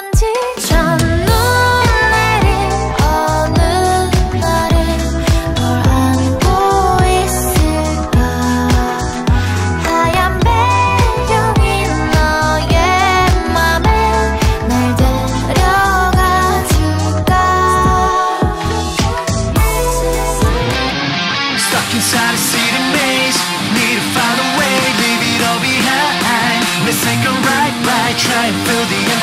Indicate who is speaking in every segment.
Speaker 1: 问题。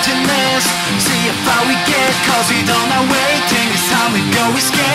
Speaker 1: See how far we get Cause we don't know waiting It's time we go escape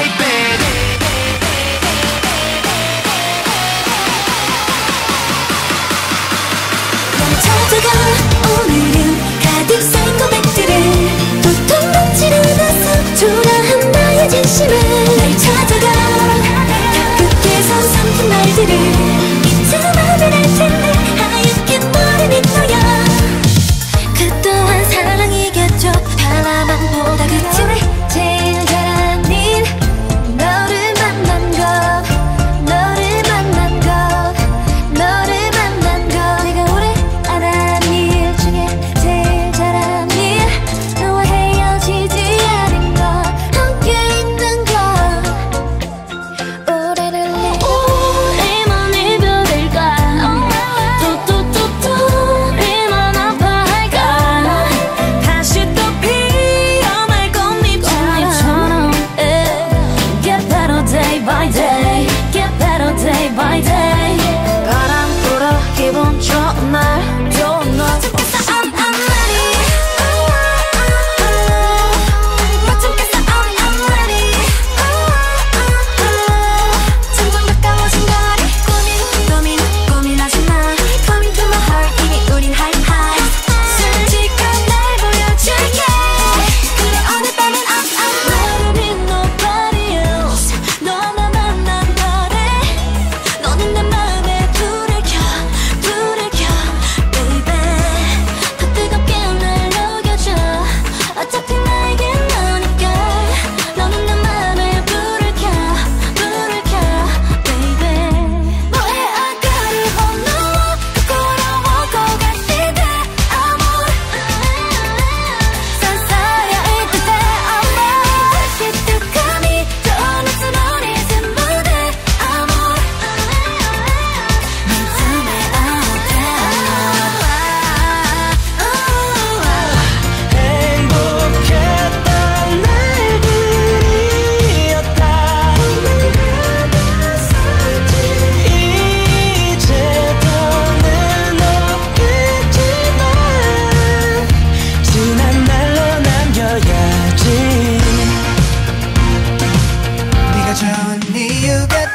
Speaker 2: by day.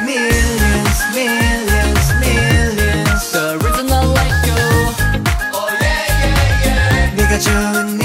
Speaker 1: Millions, millions, millions. The original like you. Oh yeah, yeah, yeah. 네가 좋은